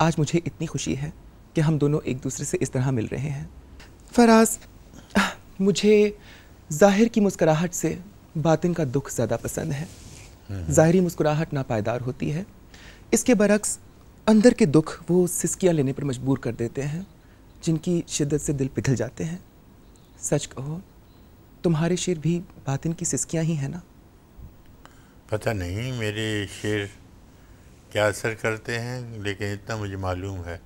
आज मुझे इतनी खुशी है कि हम दोनों एक दूसरे से इस तरह मिल रहे हैं। फराज मुझे ज़ाहिर की मुस्कुराहट से बातिन का दुख ज़्यादा पसंद है। ज़ाहरी मुस्कुराहट नापायदार होती है। इसके बरक्स अंदर के दुख वो सिस्कियाँ लेने पर मजबूर कर देते हैं जिनकी शिद्दत से दिल पिघल जाते हैं। सच कहो तुम्हारे शेर भी बातिन की सिस्कियाँ ही हैं ना? पता नहीं मेरे शेर क्या असर करते हैं? लेकिन इतना मुझे मालूम है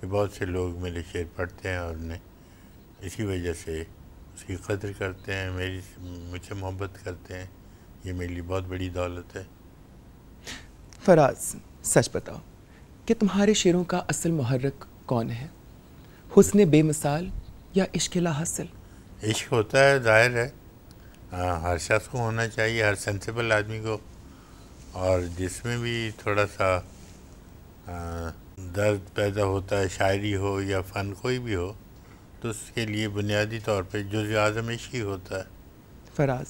कि बहुत से लोग मेरे शेर पढ़ते हैं और उन्हें इसी वजह से उसकी कदर करते हैं मेरी मुझसे मोहब्बत करते हैं। ये मेरे लिए बहुत बड़ी दौलत है। फराज सच बताओ कि तुम्हारे शेरों का असल मुहर्रक कौन है? हुस्न बेमिसाल या इश्क ला हासिल इश्क होता है ज़ाहिर है। आ, हर शख्स को होना चाहिए हर सेंसिबल आदमी को। और जिसमें भी थोड़ा सा दर्द पैदा होता है शायरी हो या फ़न कोई भी हो तो उसके लिए बुनियादी तौर पे जुज़ आज़म इश्क ही होता है। फराज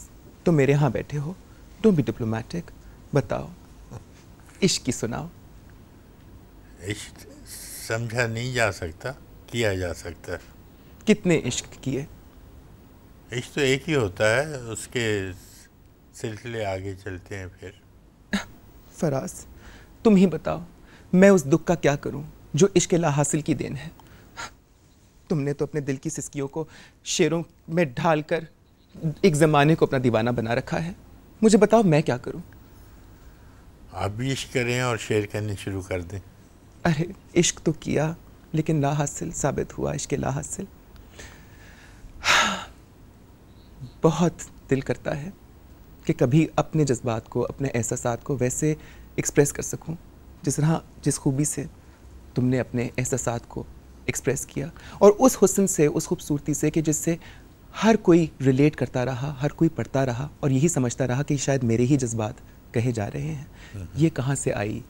तुम मेरे यहाँ बैठे हो। डोंट भी डिप्लोमेटिक बताओ। इश्क की सुनाओ। इश्क समझा नहीं जा सकता किया जा सकता है। कितने इश्क किए? इश्क तो एक ही होता है उसके सिलसिले आगे चलते हैं फिर। फराज तुम ही बताओ मैं उस दुख का क्या करूँ जो इश्क ला हासिल की देन है? तुमने तो अपने दिल की सिस्कियों को शेरों में ढालकर एक ज़माने को अपना दीवाना बना रखा है। मुझे बताओ मैं क्या करूँ? आप भी इश्क करें और शेर कहने शुरू कर दें। अरे इश्क तो किया लेकिन ला हासिल साबित हुआ इश्क ला हासिल। बहुत दिल करता है। कि कभी अपने जज्बात को अपने एहसास को वैसे एक्सप्रेस कर सकूँ। जिस तरह जिस खूबी से तुमने अपने एहसास को एक्सप्रेस किया। और उस हुसन से उस खूबसूरती से कि जिससे हर कोई रिलेट करता रहा हर कोई पढ़ता रहा और यही समझता रहा कि शायद मेरे ही जज्बात कहे जा रहे हैं। ये कहाँ से आई?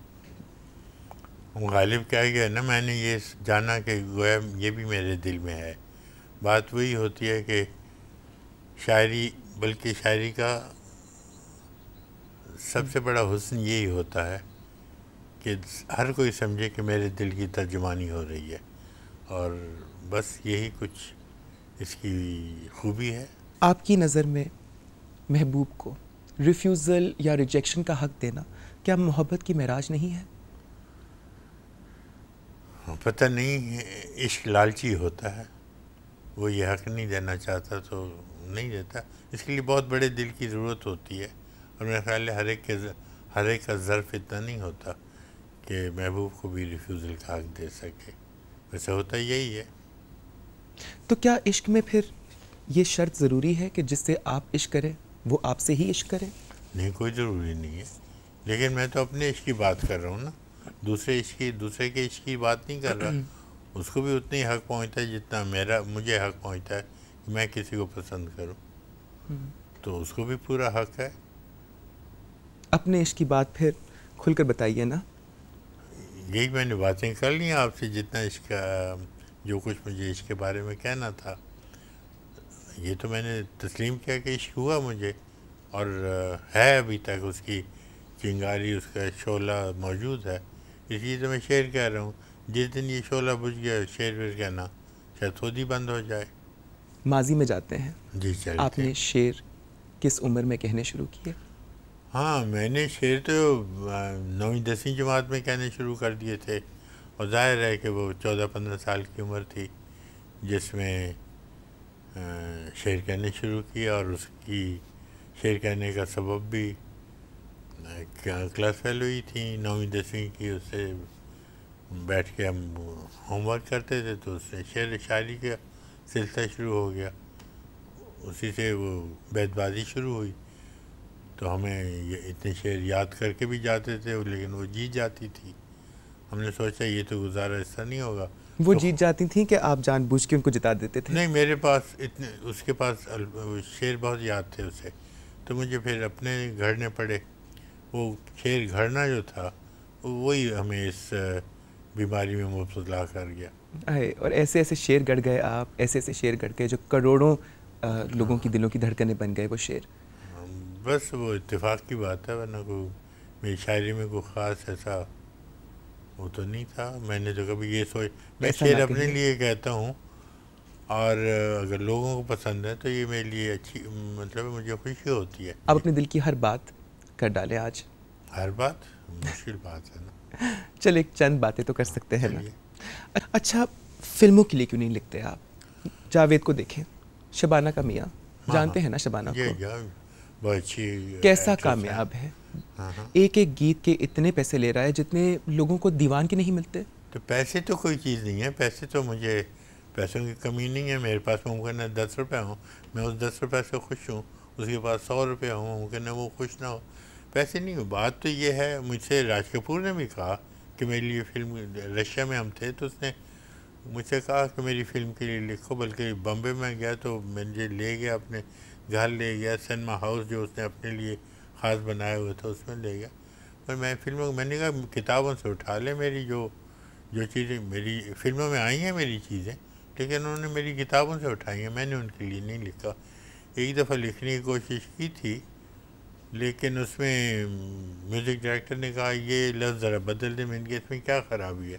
गालिब क्या गया ना मैंने ये जाना कि गोया ये भी मेरे दिल में है। बात वही होती है कि शायरी बल्कि शायरी का सबसे बड़ा हुसन यही होता है कि हर कोई समझे कि मेरे दिल की तर्जुमानी हो रही है। और बस यही कुछ इसकी खूबी है। आपकी नज़र में महबूब को रिफ्यूज़ल या रिजेक्शन का हक देना क्या मोहब्बत की महराज नहीं है? हाँ, पता नहीं इश्क लालची होता है। वो ये हक नहीं देना चाहता तो नहीं देता। इसके लिए बहुत बड़े दिल की ज़रूरत होती है। और मेरे ख्याल है हर एक के हर एक का ज़र्फ इतना नहीं होता कि महबूब को भी रिफ्यूज़ल का हक दे सके। वैसे होता यही है। तो क्या इश्क में फिर ये शर्त ज़रूरी है कि जिससे आप इश्क करें वो आपसे ही इश्क करें? नहीं कोई ज़रूरी नहीं है। लेकिन मैं तो अपने इश्क की बात कर रहा हूँ ना। दूसरे इश्क की दूसरे के इश्क की बात नहीं कर रहा। उसको भी उतना ही हक पहुँचता है जितना मेरा मुझे हक पहुँचता है कि मैं किसी को पसंद करूँ। हम्म। तो उसको भी पूरा हक है। अपने इश्क की बात फिर खुलकर बताइए ना। यही मैंने बातें कर ली आपसे जितना इसका जो कुछ मुझे इसके बारे में कहना था। ये तो मैंने तस्लीम किया कि इश्क हुआ मुझे और है अभी तक उसकी चिंगारी उसका शोला मौजूद है। इसलिए तो मैं शेर कह रहा हूँ जिस दिन ये शोला बुझ गया शेर फिर कहना शायद खुद ही बंद हो जाए। माजी में जाते हैं। जी चल आपने शेर किस उम्र में कहने शुरू किए? हाँ मैंने शेर तो नौवीं, दसवीं जमात में कहने शुरू कर दिए थे। और ज़ाहिर है कि वो चौदह पंद्रह साल की उम्र थी, जिसमें शेर कहने शुरू किया और उसकी शेर कहने का सबब भी क्लास फेल हुई थी नौवीं, दसवीं की, उससे बैठ के हम होमवर्क करते थे तो उससे शेर शायरी का सिलसिला शुरू हो गया। उसी से वो बैतबाजी शुरू हुई। तो हमें ये इतने शेर याद करके भी जाते थे लेकिन वो जीत जाती थी। हमने सोचा ये तो गुजारा ऐसा नहीं होगा। वो तो जीत जाती थी कि आप जानबूझ के उनको जिता देते थे? नहीं मेरे पास इतने उसके पास शेर बहुत याद थे उसे। तो मुझे फिर अपने घड़ने पड़े। वो शेर घड़ना जो था वही हमें इस बीमारी में मुबतला कर गया। आए और ऐसे ऐसे शेर गढ़ गए आप ऐसे ऐसे शेर गढ़ गए जो करोड़ों लोगों की दिलों की धड़कनें बन गए वो शेर। बस वो इत्तेफाक की बात है वरना को मेरी शायरी में कोई ख़ास ऐसा वो तो नहीं था। मैंने तो कभी ये सोच मैं शेर अपने लिए कहता हूँ और अगर लोगों को पसंद है तो ये मेरे लिए अच्छी मतलब मुझे खुशी होती है। आप अपने दिल की हर बात कर डालें आज। हर बात? मुश्किल बात है ना। चल एक चंद बातें तो कर सकते हैं ना। अच्छा फ़िल्मों के लिए क्यों नहीं लिखते आप? जावेद को देखें। शबाना का मियाँ। हाँ, जानते हाँ। हैं ना शबाना को कैसा कामयाब है। हाँ, एक एक गीत के इतने पैसे ले रहा है जितने लोगों को दीवान के नहीं मिलते। तो पैसे तो कोई चीज़ नहीं है। पैसे तो मुझे पैसों की कमी नहीं है। मेरे पास मुमकिन है दस रुपये हो। मैं उस दस रुपये से खुश हूँ। उसके पास सौ रुपये हो मुमकिन है वो खुश ना हो। पैसे नहीं हो। बात तो ये है मुझसे राज कपूर ने भी कहा कि मेरे लिए फ़िल्म रशिया में हम थे तो उसने मुझसे कहा कि मेरी फ़िल्म के लिए लिखो बल्कि बम्बे में गया तो मुझे ले गया अपने घर ले गया, सिनेमा हाउस जो उसने अपने लिए ख़ास बनाया हुआ था, उसमें ले गया। पर मैं फ़िल्मों मैंने कहा किताबों से उठा ले मेरी जो जो चीज़ें मेरी, फ़िल्मों में आई हैं मेरी चीज़ें, लेकिन उन्होंने मेरी किताबों से उठाई हैं, मैंने उनके लिए नहीं लिखा। एक दफ़ा लिखने की कोशिश की थी, लेकिन उसमें म्यूज़िक डायरेक्टर ने कहा, ये लफ्ज़ ज़रा बदल दे, मैंने कहा, इसमें क्या ख़राबी है?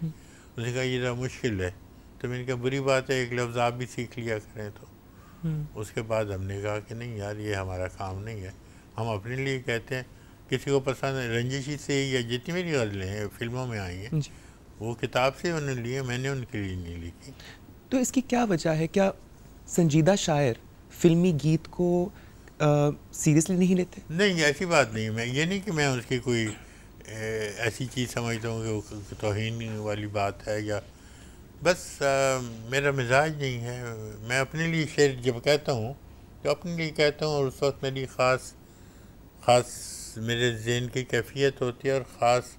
उसने कहा, ये ज़रा मुश्किल है। तो मैंने कहा, बुरी बात है, एक लफ्ज़ आप भी सीख लिया करें तो। उसके बाद हमने कहा कि नहीं यार ये हमारा काम नहीं है। हम अपने लिए कहते हैं किसी को पसंद है रंजिशी से या जितनी मेरी गज़लें हैं फ़िल्मों में आई हैं वो किताब से उन्होंने लिए मैंने उनके लिए नहीं लिखी। तो इसकी क्या वजह है? क्या संजीदा शायर फिल्मी गीत को सीरियसली नहीं लेते? नहीं ऐसी बात नहीं मैं ये नहीं कि मैं उसकी कोई ए, ऐसी चीज़ समझता हूँ कि तोहन वाली बात है या बस आ, मेरा मिजाज नहीं है। मैं अपने लिए शेर जब कहता हूँ तो अपने लिए कहता हूँ और उस वक्त मेरी ख़ास ख़ास मेरे जहन की कैफियत होती है और ख़ास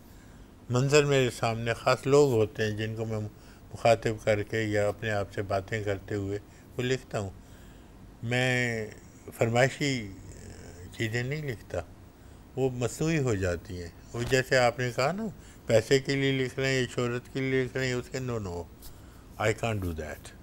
मंज़र मेरे सामने ख़ास लोग होते हैं जिनको मैं मुखातिब करके या अपने आप से बातें करते हुए वो लिखता हूँ। मैं फरमाइशी चीज़ें नहीं लिखता। वो मसनू हो जाती हैं। वो जैसे आपने कहा ना पैसे के लिए लिख रहे हैं या शहरत के लिए लिख रहे हैं उसके no no. I can't do that.